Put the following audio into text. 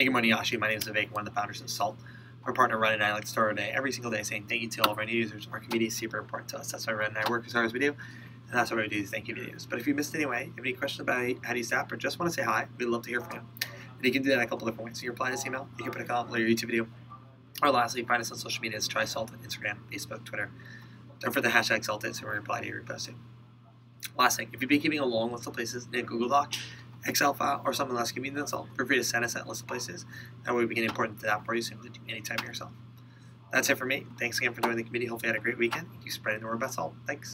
Good morning, Yashi. My name is Vivek, one of the founders of Salt. Our partner Run and I like to start our day every single day saying thank you to all of our new users. Our community is super important to us. That's why Run and I work as hard as we do, and that's why we do these thank you videos. But if you missed anyway, you have any questions about how to use the app or just want to say hi, we'd love to hear from you. And you can do that in a couple different ways. So you reply to this email, you can put a comment below your YouTube video, or lastly, find us on social media. Try Salt on Instagram, Facebook, Twitter. Don't forget the hashtag Salted so we reply to your reposting. Last thing, if you've been keeping a long list of places in Google Doc, Excel file, or something else. less convenient than Salt, feel free to send us that list of places. That way we can import into that for you simply anytime yourself. That's it for me. Thanks again for joining the committee. Hopefully you had a great weekend. You spread the word about Salt. Thanks.